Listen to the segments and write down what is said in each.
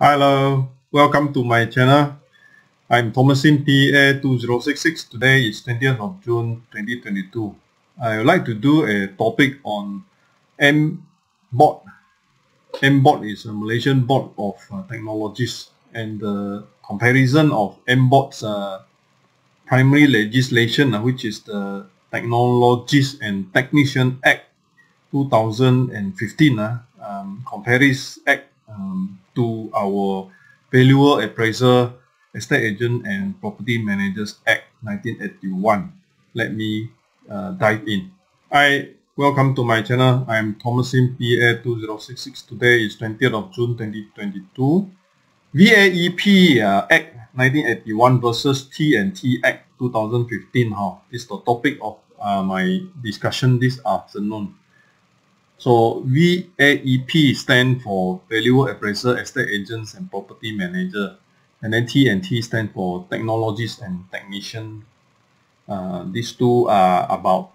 Hello, welcome to my channel. I'm Thomas Sim PA 2066. Today is 20th of June 2022. I would like to do a topic on MBOT. MBOT is a Malaysian Board of uh, Technologies and the comparison of MBOT's uh, primary legislation, uh, which is the Technologies and Technician Act 2015, uh, um, compares Act um, to our Valuer Appraiser, Estate Agent and Property Managers Act 1981. Let me uh, dive in. Hi, welcome to my channel. I'm Thomas Sim PA2066. Today is 20th of June 2022. VAEP uh, Act 1981 versus T&T Act 2015. Huh? Is the topic of uh, my discussion this afternoon. So VAEP stand for Valuer Appraiser, Estate Agents and Property Manager. And then T and T stand for Technologies and Technician. Uh, these two are about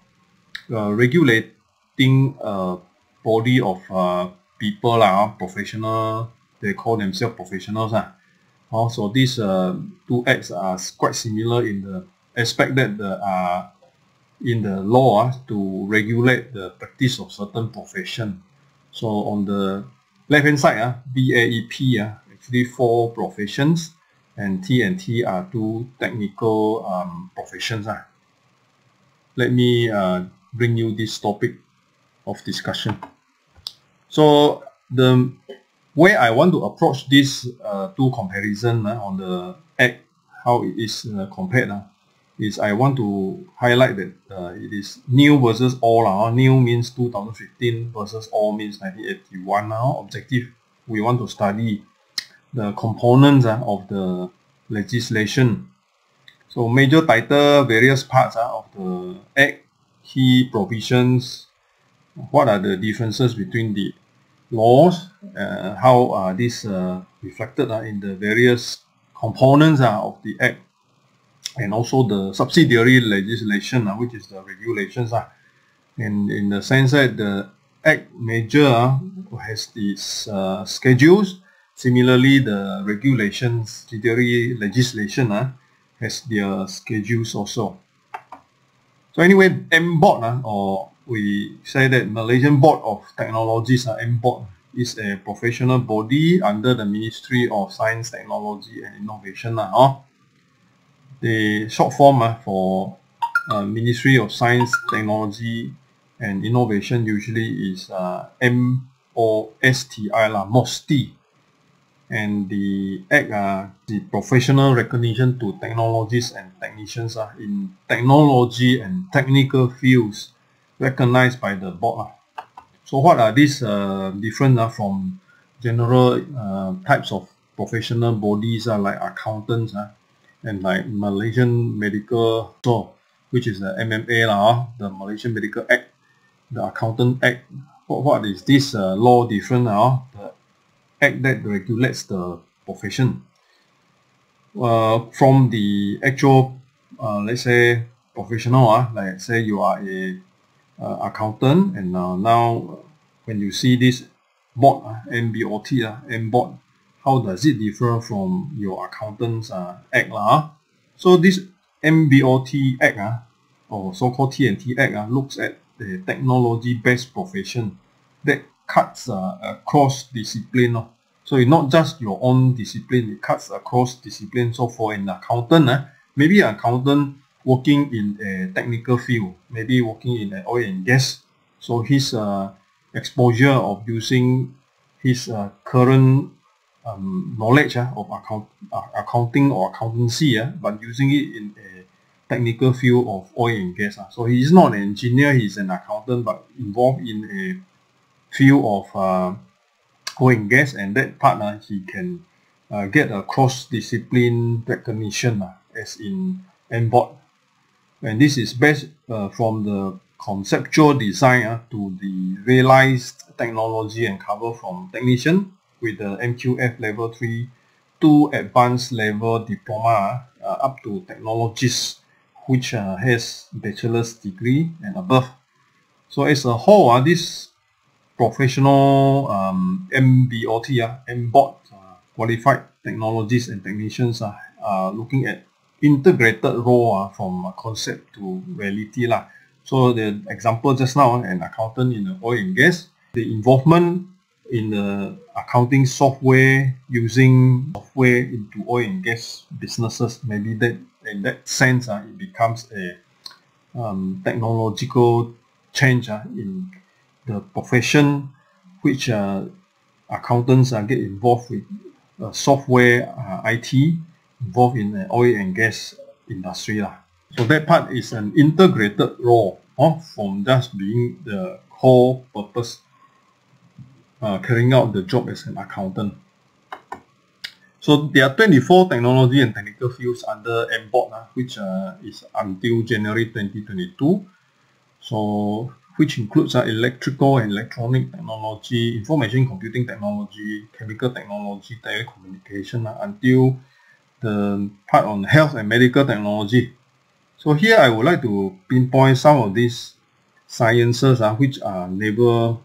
uh, regulating a body of uh, people, uh, professional, they call themselves professionals. Uh. Also, these uh, two acts are quite similar in the aspect that the uh, in the law uh, to regulate the practice of certain profession. So on the left hand side, uh, VAEP, uh, actually four professions and T and T are two technical um, professions. Uh. Let me uh, bring you this topic of discussion. So the way I want to approach this uh, two comparison uh, on the act, how it is uh, compared uh, is I want to highlight that uh, it is new versus all. Uh, new means 2015 versus all means 1981. Now objective, we want to study the components uh, of the legislation. So major title, various parts uh, of the act, key provisions, what are the differences between the laws, uh, how are these uh, reflected uh, in the various components uh, of the act and also the subsidiary legislation, uh, which is the regulations. Uh, and in the sense that the Act Major uh, has its uh, schedules, similarly the regulations, subsidiary legislation uh, has their schedules also. So anyway, MBOT, uh, or we say that Malaysian Board of Technologies, uh, MBOT, is a professional body under the Ministry of Science, Technology and Innovation. Uh, the short form uh, for uh, Ministry of Science, Technology and Innovation usually is uh, M-O-S-T-I, lah, MOSTI. And the act uh, the professional recognition to technologists and technicians uh, in technology and technical fields recognized by the board. Uh. So what are these uh, different uh, from general uh, types of professional bodies uh, like accountants, uh, and like Malaysian Medical Law, which is the MMA lah, the Malaysian Medical Act, the Accountant Act. What, what is this uh, law different uh, The act that regulates the profession. Uh, from the actual, uh, let's say, professional, uh, like say you are a uh, accountant and uh, now when you see this board, uh, MBOT, uh, MBOT, how does it differ from your accountant's uh, act lah? So this MBOT act uh, or so-called T&T act uh, looks at the technology-based profession that cuts uh, across discipline. Uh. So it's not just your own discipline, it cuts across discipline. So for an accountant, uh, maybe an accountant working in a technical field, maybe working in oil and gas. So his uh, exposure of using his uh, current um, knowledge uh, of account, uh, accounting or accountancy, uh, but using it in a technical field of oil and gas. Uh. So he is not an engineer, he's an accountant, but involved in a field of uh, oil and gas, and that part uh, he can uh, get a cross-discipline recognition uh, as in MBOT. And this is based uh, from the conceptual design uh, to the realized technology and cover from technician with the MQF level 3 to advanced level diploma uh, up to technologists which uh, has bachelor's degree and above. So as a whole, uh, this professional um, MBOT, uh, MBOT uh, qualified technologists and technicians are, are looking at integrated role uh, from concept to reality. Lah. So the example just now, an accountant in oil and gas, the involvement in the accounting software using software into oil and gas businesses, maybe that in that sense uh, it becomes a um, technological change uh, in the profession which uh, accountants uh, get involved with uh, software uh, IT involved in the oil and gas industry. Lah. So that part is an integrated role uh, from just being the core purpose uh, carrying out the job as an accountant. So there are 24 technology and technical fields under MBOT, uh, which uh, is until January 2022. So which includes uh, electrical and electronic technology, information computing technology, chemical technology, telecommunication uh, until the part on health and medical technology. So here I would like to pinpoint some of these sciences uh, which are never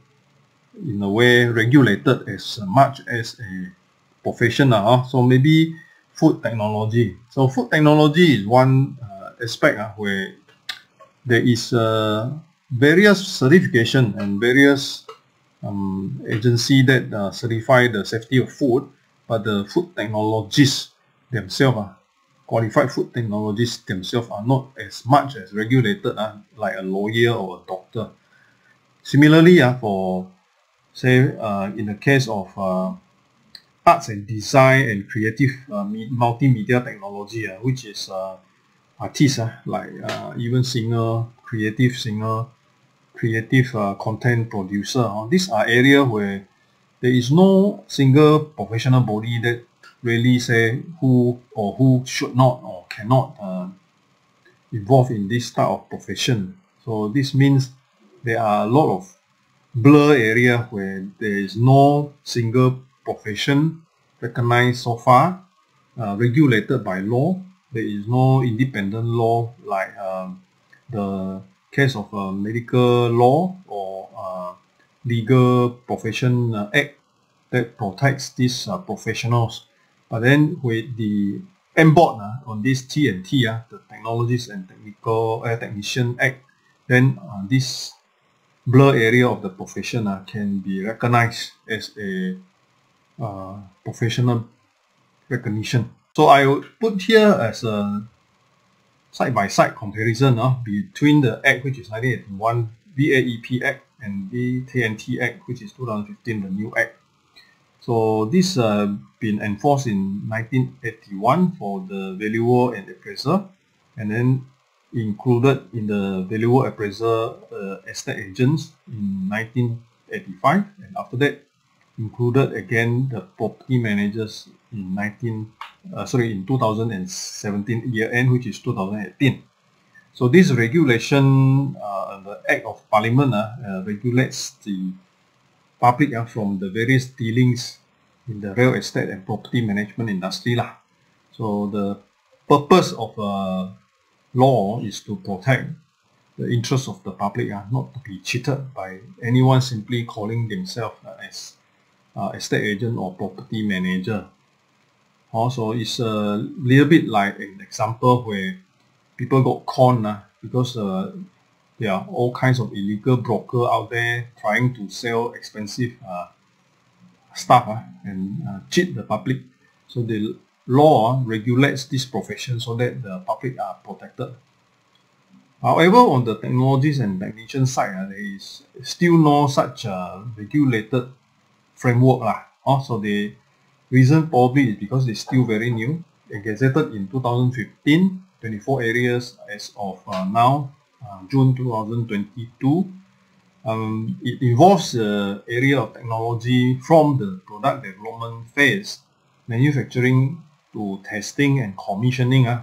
in a way regulated as much as a profession. Uh, so maybe food technology. So food technology is one uh, aspect uh, where there is uh, various certification and various um, agency that uh, certify the safety of food, but the food technologists themselves, uh, qualified food technologists themselves are not as much as regulated uh, like a lawyer or a doctor. Similarly, uh, for say uh, in the case of uh, arts and design and creative uh, multimedia technology, uh, which is uh, artists uh, like uh, even singer, creative singer, creative uh, content producer. Uh, these are areas where there is no single professional body that really say who or who should not or cannot uh, involve in this type of profession. So this means there are a lot of blur area where there is no single profession recognized so far, uh, regulated by law. There is no independent law like um, the case of a medical law or uh, legal profession uh, act that protects these uh, professionals. But then with the MBOT uh, on this T&T, uh, the Technologies and Technical uh, Technician Act, then uh, this blur area of the profession uh, can be recognized as a uh, professional recognition. So I would put here as a side-by-side -side comparison uh, between the Act which is 1981 VAEP Act and VTNT Act which is 2015 the new Act. So this uh, been enforced in 1981 for the valuer and appraiser and then included in the valuer appraiser uh, estate agents in 1985 and after that included again the property managers in 19 uh, sorry in 2017 year end which is 2018 so this regulation uh, the act of parliament uh, uh, regulates the public uh, from the various dealings in the real estate and property management industry lah. so the purpose of uh, law is to protect the interests of the public, uh, not to be cheated by anyone simply calling themselves uh, as uh, estate agent or property manager. Also, it's a little bit like an example where people got conned uh, because uh, there are all kinds of illegal broker out there trying to sell expensive uh, stuff uh, and uh, cheat the public. So the law regulates this profession so that the public are protected. However, on the technologies and technician side, uh, there is still no such uh, regulated framework. Uh, so the reason probably is because it's still very new. It gazetted in 2015, 24 areas as of uh, now, uh, June 2022. Um, it involves the area of technology from the product development phase, manufacturing to testing and commissioning uh,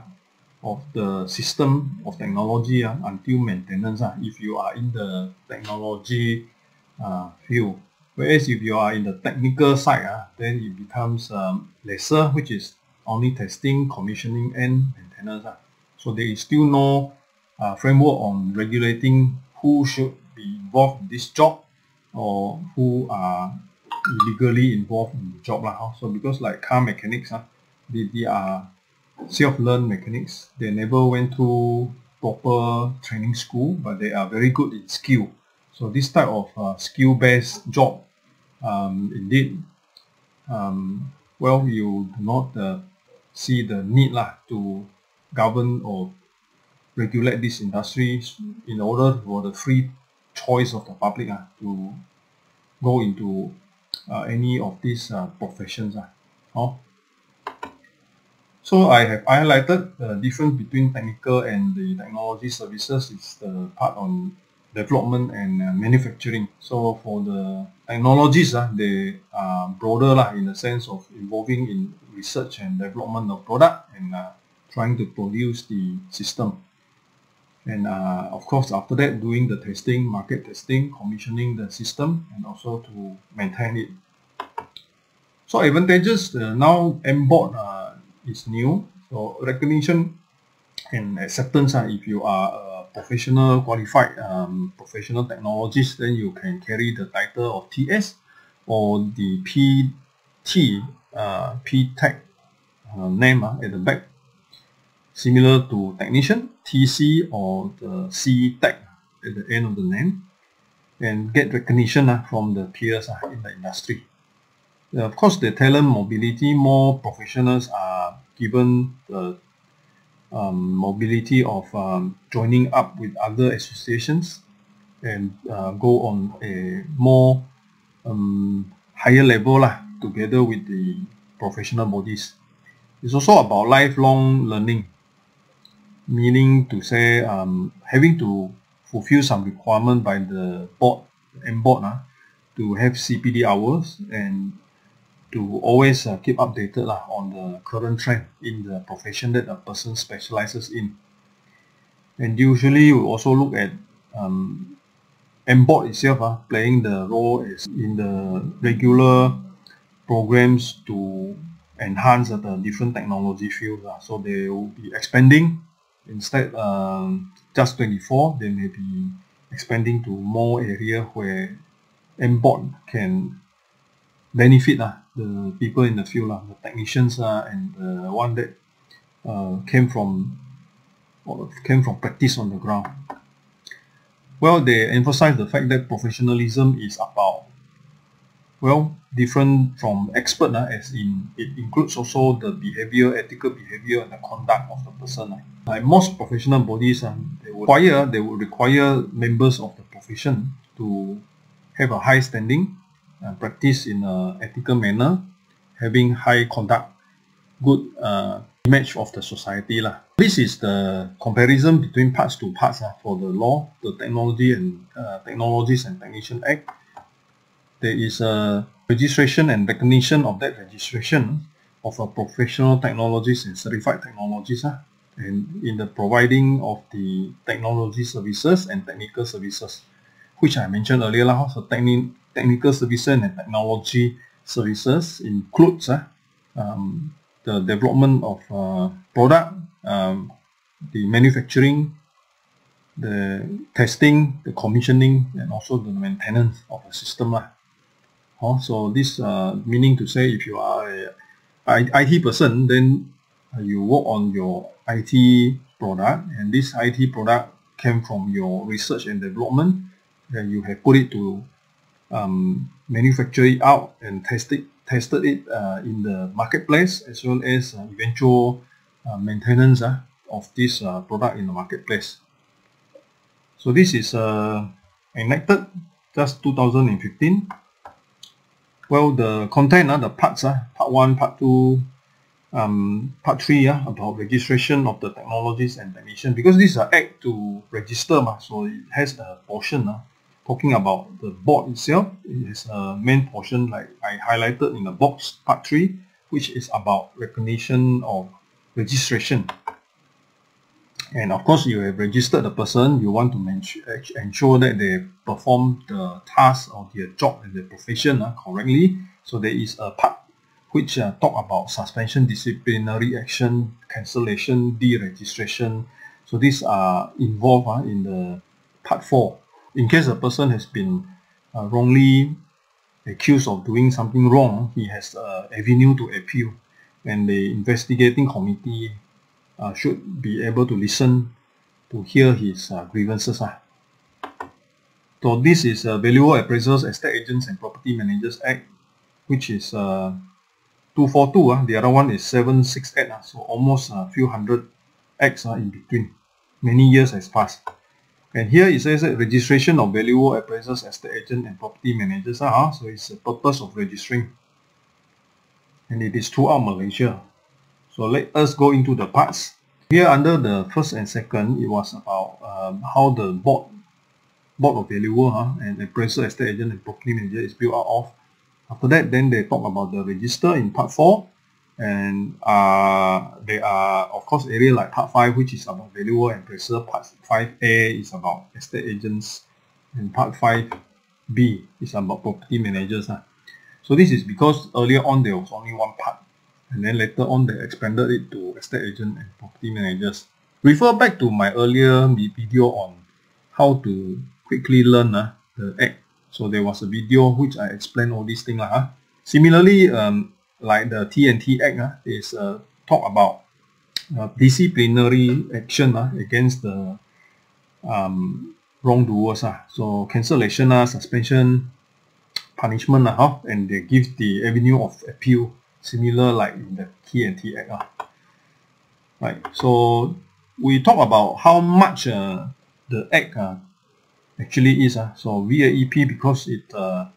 of the system of technology uh, until maintenance uh, if you are in the technology uh, field. Whereas if you are in the technical side, uh, then it becomes um, lesser, which is only testing, commissioning, and maintenance. Uh. So there is still no uh, framework on regulating who should be involved in this job or who are illegally involved in the job lah. So because like car mechanics, uh, they, they are self-learned mechanics. They never went to proper training school, but they are very good in skill. So this type of uh, skill-based job, um, indeed, um, well, you do not uh, see the need lah to govern or regulate this industry in order for the free choice of the public uh, to go into uh, any of these uh, professions. Uh. Oh. So I have highlighted the difference between technical and the technology services. It's the part on development and uh, manufacturing. So for the technologies, uh, they are broader lah, in the sense of involving in research and development of product and uh, trying to produce the system. And uh, of course, after that, doing the testing, market testing, commissioning the system, and also to maintain it. So advantages, uh, now MBOT uh, is new. So recognition and acceptance, uh, if you are a professional, qualified um, professional technologist, then you can carry the title of TS or the PT, uh, P-Tech uh, name uh, at the back similar to technician, TC or the C-Tech at the end of the name and get recognition uh, from the peers uh, in the industry. Uh, of course, the talent mobility, more professionals are given the um, mobility of um, joining up with other associations and uh, go on a more um, higher level lah, together with the professional bodies. It's also about lifelong learning meaning to say um, having to fulfill some requirement by the board and board uh, to have CPD hours and to always uh, keep updated uh, on the current trend in the profession that a person specializes in. And usually we also look at um, MBOT itself uh, playing the role is in the regular programs to enhance uh, the different technology fields. Uh. So they will be expanding instead um, just 24 they may be expanding to more area where MBOT can benefit uh, the people in the field uh, the technicians uh, and the one that uh, came from came from practice on the ground well they emphasize the fact that professionalism is about well different from expert uh, as in it includes also the behavior ethical behavior and the conduct of the person uh. like most professional bodies uh, they would require they would require members of the profession to have a high standing uh, practice in a ethical manner having high conduct good uh, image of the society lah. This is the comparison between parts to parts uh, for the law, the technology and uh, technologies and technician act there is a registration and recognition of that registration of a professional technologies and certified technologies uh, and in the providing of the technology services and technical services which I mentioned earlier lah, so techni technical services and technology services includes uh, um, the development of uh, product, um, the manufacturing, the testing, the commissioning, and also the maintenance of the system. Uh. Oh, so this uh, meaning to say if you are a IT person, then you work on your IT product and this IT product came from your research and development and you have put it to um, manufacture it out and test it, tested it uh, in the marketplace as well as uh, eventual uh, maintenance uh, of this uh, product in the marketplace. So this is uh, enacted just 2015 well the content uh, the parts uh, part 1 part 2 um, part 3 uh, about registration of the technologies and technician because this is an act to register uh, so it has a portion uh, talking about the board itself it has a main portion like I highlighted in the box part 3 which is about recognition of registration. And of course you have registered the person you want to ensure that they perform the task or their job and their profession uh, correctly. So there is a part which uh, talk about suspension disciplinary action cancellation deregistration. So these are involved uh, in the part 4 in case a person has been uh, wrongly accused of doing something wrong, he has an avenue to appeal and the investigating committee uh, should be able to listen to hear his uh, grievances. Uh. So this is uh, Valuable Appraisals, Estate Agents and Property Managers Act, which is uh, 242. Uh, the other one is 768. Uh, so almost a few hundred acts uh, in between. Many years has passed. And here it says that registration of valuer, appraisers, as the agent, and property managers. Uh, so it's the purpose of registering. And it is throughout Malaysia. So let us go into the parts. Here under the first and second, it was about um, how the board, board of valuer huh, and appraiser, estate agent, and property manager is built out of. After that, then they talk about the register in part 4 and uh, there are of course area like part 5 which is about valuer and appraiser part 5a is about estate agents and part 5b is about property managers uh. so this is because earlier on there was only one part and then later on they expanded it to estate agent and property managers refer back to my earlier video on how to quickly learn uh, the act so there was a video which I explained all these things uh. Ah. similarly um, like the TNT Act uh, is uh, talk about uh, disciplinary action uh, against the um, wrongdoers. Uh. So cancellation, uh, suspension, punishment, uh, and they give the avenue of appeal similar like in the TNT Act. Uh. Right, so we talk about how much uh, the Act uh, actually is. Uh. So VAEP because it uh,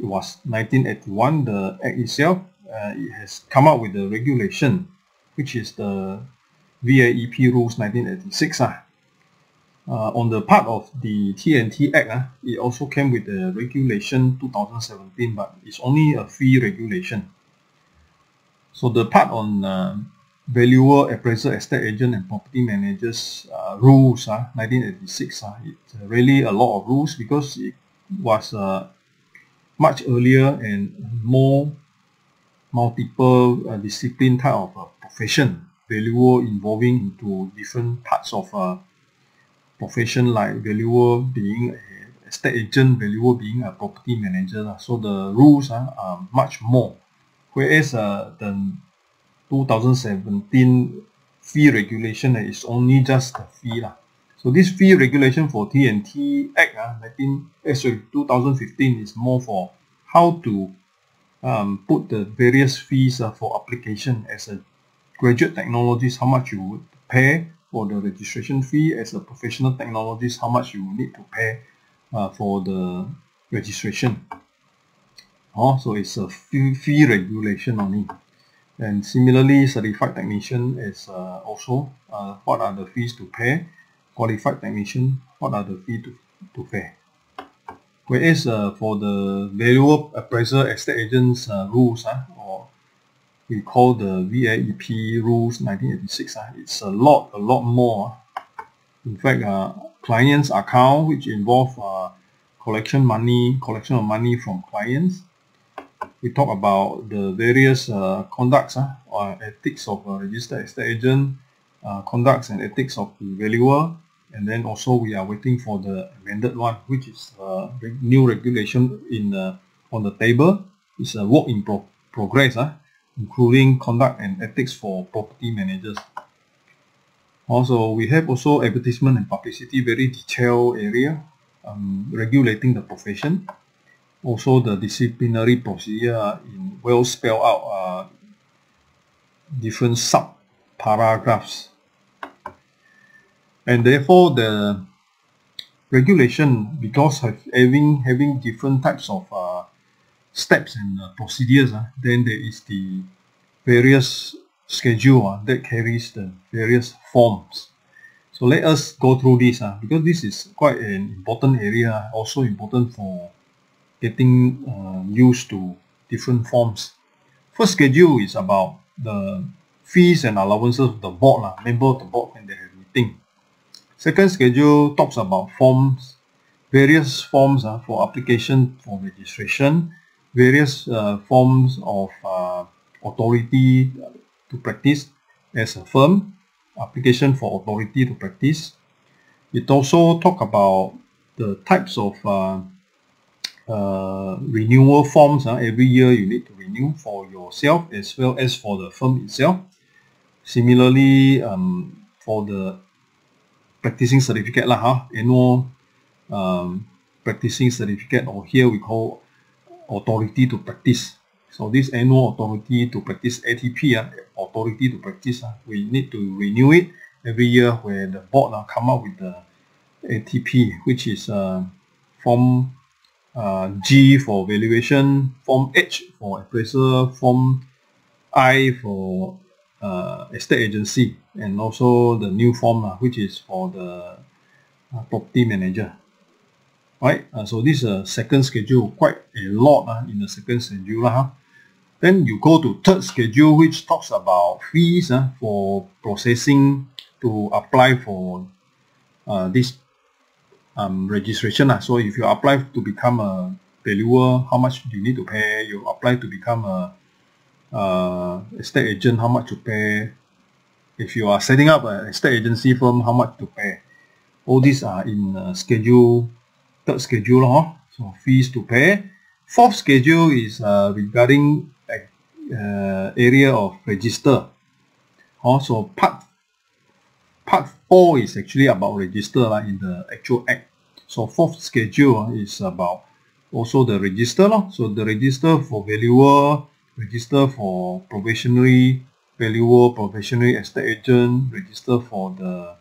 it was 1981 the act itself uh, it has come up with the regulation which is the VAEP rules 1986 uh. Uh, on the part of the TNT Act, uh, it also came with the regulation 2017, but it's only a fee regulation. So the part on uh, valuer, appraiser, estate agent, and property managers uh, rules, uh, 1986, uh, it's really a lot of rules because it was uh, much earlier and more multiple uh, discipline type of uh, profession. Valuer involving into different parts of uh, profession like valuer being a estate agent valuer being a property manager. So the rules uh, are much more. Whereas uh, the 2017 fee regulation is only just the fee lah. So this fee regulation for TNT Act uh, 19, eh, sorry, 2015 is more for how to um, put the various fees uh, for application as a graduate technologist, how much you would pay for the registration fee, as a professional technologist, how much you will need to pay uh, for the registration. Oh, so it's a fee, fee regulation only. And similarly, certified technician is uh, also uh, what are the fees to pay qualified technician, what are the fee to, to pay. Whereas uh, for the valuer appraiser estate agents uh, rules, uh, or we call the VAEP rules 1986, uh, it's a lot, a lot more. In fact, uh, clients account which involve uh, collection money, collection of money from clients. We talk about the various uh, conducts uh, or ethics of a registered estate agent, uh, conducts and ethics of the valuer, and then also we are waiting for the amended one which is uh, new regulation in on the table. It's a work in pro progress uh, including conduct and ethics for property managers. Also we have also advertisement and publicity very detailed area um, regulating the profession. Also the disciplinary procedure in well spelled out uh, different sub paragraphs and therefore the regulation because having having different types of uh, steps and uh, procedures uh, then there is the various schedule uh, that carries the various forms. So let us go through this uh, because this is quite an important area also important for getting uh, used to different forms. First schedule is about the fees and allowances of the board uh, member of the board have meeting Second schedule talks about forms, various forms uh, for application for registration, various uh, forms of uh, authority to practice as a firm, application for authority to practice. It also talk about the types of uh, uh, renewal forms. Uh, every year you need to renew for yourself as well as for the firm itself. Similarly, um, for the practicing certificate lah, huh? annual um, practicing certificate or here we call authority to practice. So this annual authority to practice ATP, uh, authority to practice, uh, we need to renew it every year where the board uh, come up with the ATP, which is uh, form uh, G for valuation, form H for appraisal, form I for uh, estate agency, and also the new form, uh, which is for the uh, property manager. Right, uh, so this is a second schedule, quite a lot uh, in the second schedule. Uh, then you go to third schedule, which talks about fees uh, for processing to apply for uh, this um, registration. Uh. So if you apply to become a valuer, how much do you need to pay? You apply to become a uh, estate agent, how much to pay? If you are setting up an estate agency firm, how much to pay? All these are in uh, schedule, third schedule. Huh? So fees to pay. Fourth schedule is uh, regarding uh, area of register. Also, part part 4 is actually about register like, in the actual act. So fourth schedule uh, is about also the register. So the register for valuer, register for probationary valuer, probationary estate agent, register for the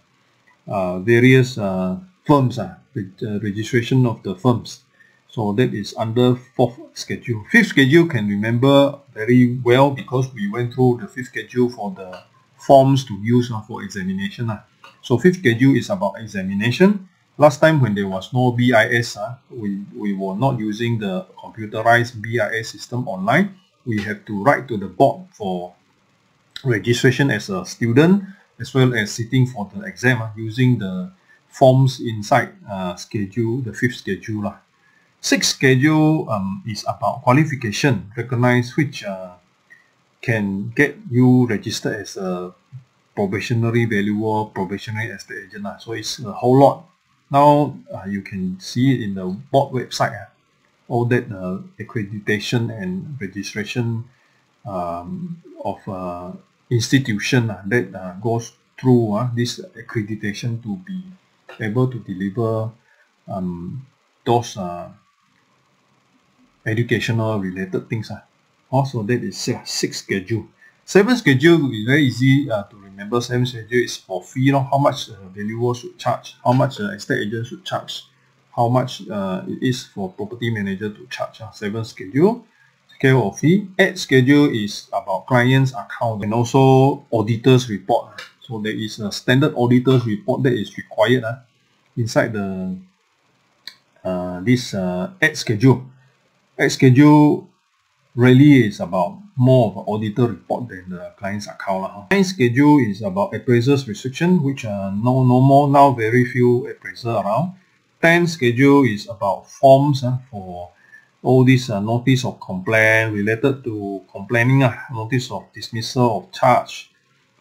uh, various uh, firms, uh, uh, registration of the firms. So that is under fourth schedule. Fifth schedule can remember very well because we went through the fifth schedule for the forms to use uh, for examination. Uh. So fifth schedule is about examination. Last time when there was no BIS, uh, we, we were not using the computerized BIS system online. We have to write to the board for registration as a student as well as sitting for the exam uh, using the forms inside uh, schedule, the fifth schedule. Uh. Sixth schedule um, is about qualification, recognize which uh, can get you registered as a probationary valuer, probationary estate agent. Uh. So it's a whole lot. Now uh, you can see it in the board website. Uh, all that uh, accreditation and registration um, of uh, institution uh, that uh, goes through uh, this accreditation to be able to deliver um, those uh, educational related things. Uh. Also, that is six, six schedule. Seven schedule is very easy uh, to remember. Seven schedule is for fee, you know, how much uh, valuer should charge, how much uh, estate agent should charge, how much uh, it is for property manager to charge. Uh, seven schedule, scale of fee. Eight schedule is about client's account and also auditor's report. Uh. So there is a standard auditor's report that is required uh, inside the uh, this uh, eight schedule. Eight schedule really is about more of an auditor report than the client's account. Huh? Client schedule is about appraisers restriction, which are no, no more now very few appraisers around. 10 schedule is about forms uh, for all these uh, notice of complaint related to complaining, uh, notice of dismissal of charge,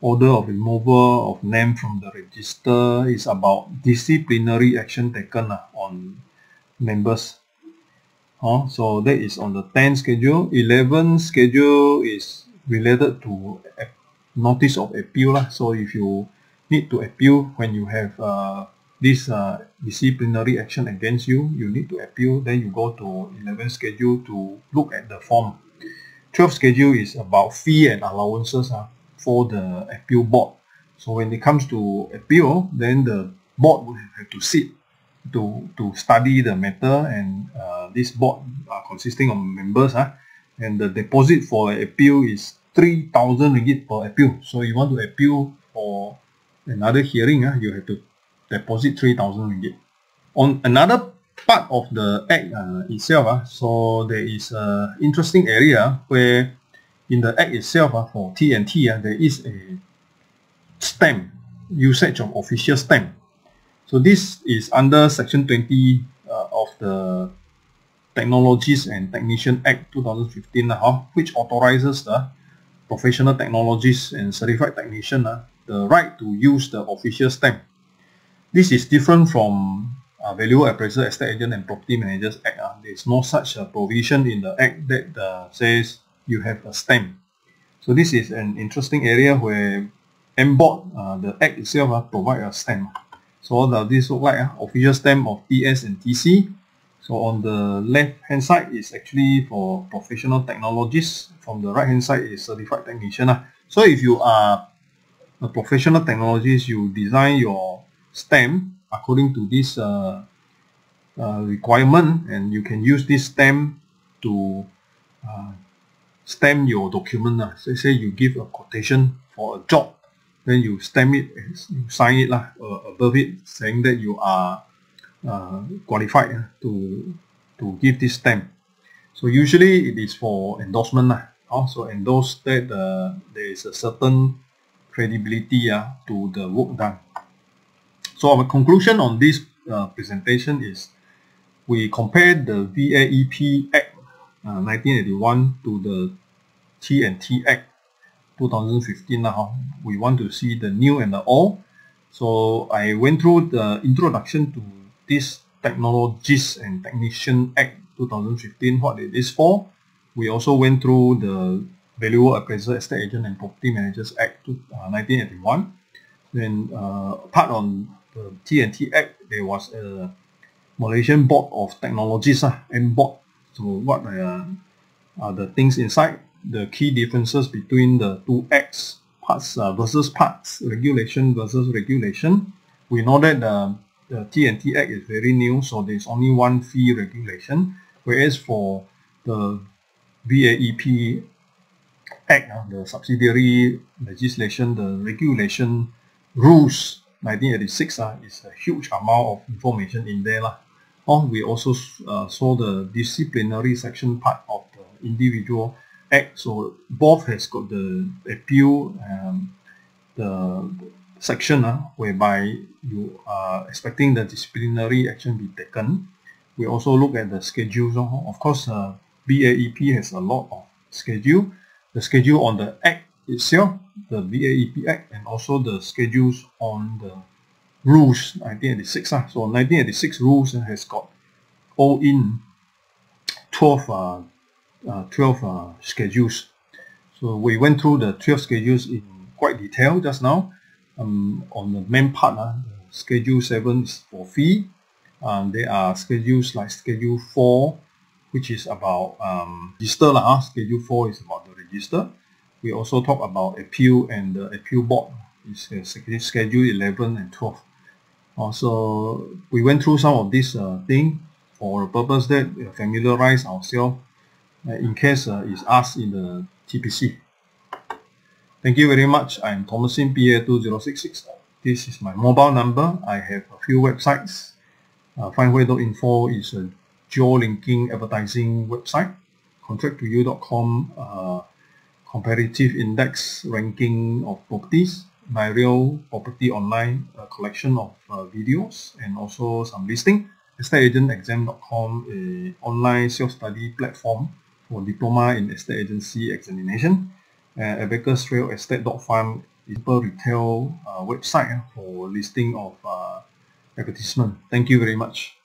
order of removal of name from the register is about disciplinary action taken uh, on members Oh, so that is on the 10 schedule. 11 schedule is related to notice of appeal. Lah. So if you need to appeal when you have uh, this uh, disciplinary action against you, you need to appeal. Then you go to 11 schedule to look at the form. 12 schedule is about fee and allowances uh, for the appeal board. So when it comes to appeal, then the board will have to sit to to study the matter and uh, this board are consisting of members uh, and the deposit for appeal is 3000 ringgit per appeal so you want to appeal for another hearing uh, you have to deposit 3000 ringgit on another part of the act uh, itself uh, so there is a interesting area where in the act itself uh, for T&T uh, there is a stamp usage of official stamp so this is under Section 20 uh, of the Technologies and Technician Act 2015, uh, which authorizes the professional technologists and certified technician uh, the right to use the official stamp. This is different from uh, Valuer Appraiser Estate Agent and Property Managers Act, uh, there is no such provision in the Act that uh, says you have a stamp. So this is an interesting area where MBOT, uh, the Act itself, uh, provide a stamp. So does this look like? Uh? Official stamp of TS and TC. So on the left hand side is actually for professional technologists. From the right hand side is certified technician. Uh. So if you are a professional technologist, you design your stamp according to this uh, uh, requirement and you can use this stamp to uh, stamp your document. Uh. So say you give a quotation for a job then you stamp it, you sign it lah, uh, above it saying that you are uh, qualified uh, to to give this stamp. So usually it is for endorsement lah. Also endorse that uh, there is a certain credibility uh, to the work done. So our conclusion on this uh, presentation is we compared the VAEP Act uh, 1981 to the T&T Act 2015 now. We want to see the new and the old. So I went through the introduction to this Technologies and Technician Act 2015, what it is for. We also went through the Valuer Appraiser Estate Agent and Property Managers Act uh, 1981. Then uh, apart on the T&T Act, there was a Malaysian Board of Technologies, uh, MBOT. So what uh, are the things inside? the key differences between the two acts, parts uh, versus parts, regulation versus regulation. We know that the, the T&T Act is very new, so there's only one fee regulation, whereas for the VAEP Act, uh, the subsidiary legislation, the regulation rules 1986 uh, is a huge amount of information in there. Uh. Or we also uh, saw the disciplinary section part of the individual Act. So both has got the appeal um, the section uh, whereby you are expecting the disciplinary action be taken. We also look at the schedules. Uh, of course, uh, VAEP has a lot of schedule. The schedule on the Act itself, the VAEP Act, and also the schedules on the rules 1986. Uh. So 1986 rules has got all in 12 uh, uh, 12 uh, schedules. So we went through the 12 schedules in quite detail just now. Um, on the main part, uh, schedule 7 is for fee. Um, there are schedules like schedule 4, which is about um, register. Uh, schedule 4 is about the register. We also talk about appeal and the appeal board is uh, schedule 11 and 12. Also, we went through some of these uh, things for the purpose that we familiarize ourselves uh, in case uh, it's asked in the TPC. Thank you very much. I'm Thomas Sim PA2066. This is my mobile number. I have a few websites. Uh, FindWhere.info is a geo-linking advertising website. Contract2u.com uh, comparative index ranking of properties. My real property online a collection of uh, videos and also some listing. EstateAgentExam.com, a online self-study platform for Diploma in Estate Agency Examination. Uh, Abacus Real Estate Farm is a retail uh, website uh, for listing of uh, advertisement. Thank you very much.